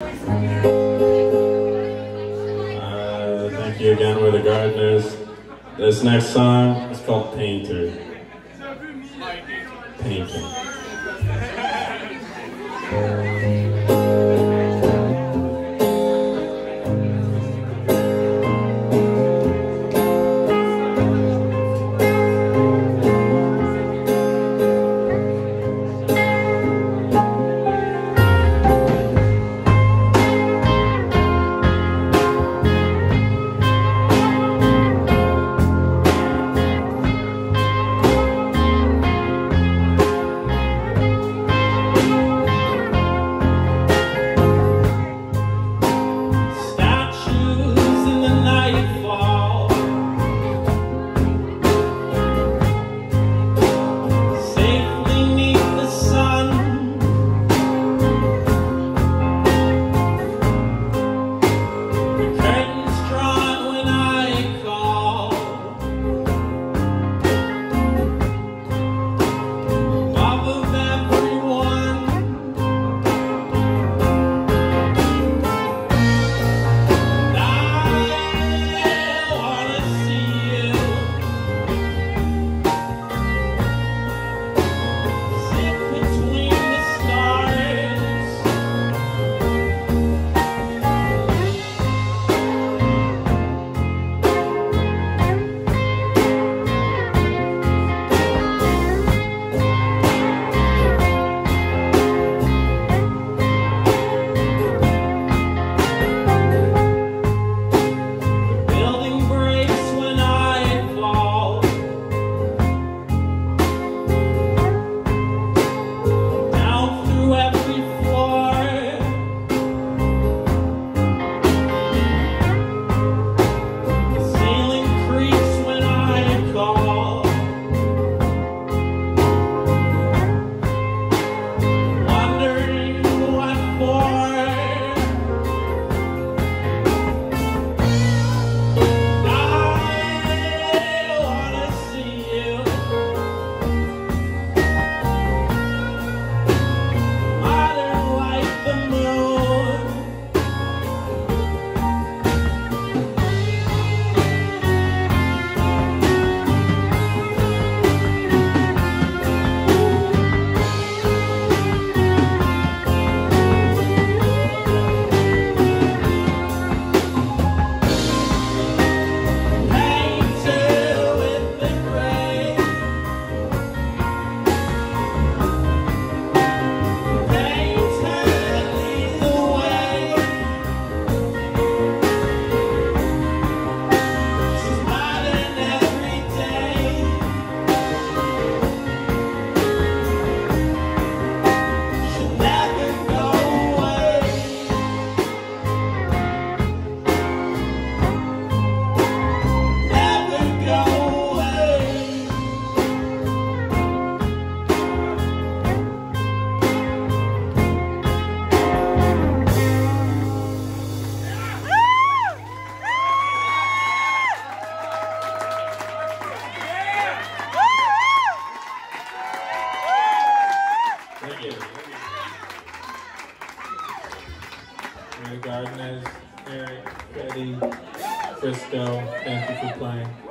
Uh, thank you again with the Gardeners. This next song is called Painter. Painter. Mary Gardeners, Erik, Betty, Frisco, thank you for playing.